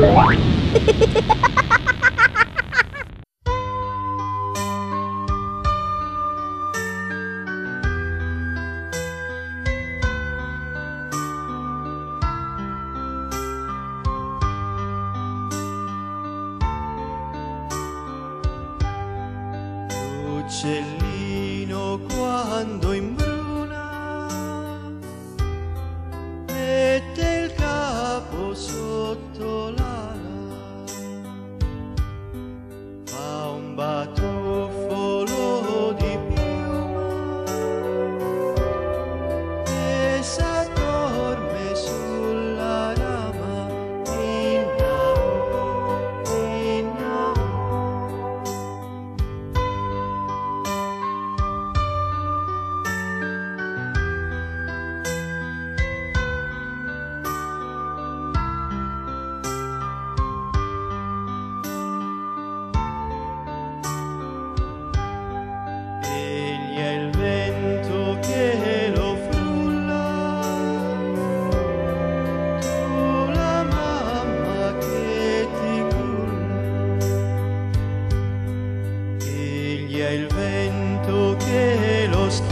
Luce Totola. el vento que los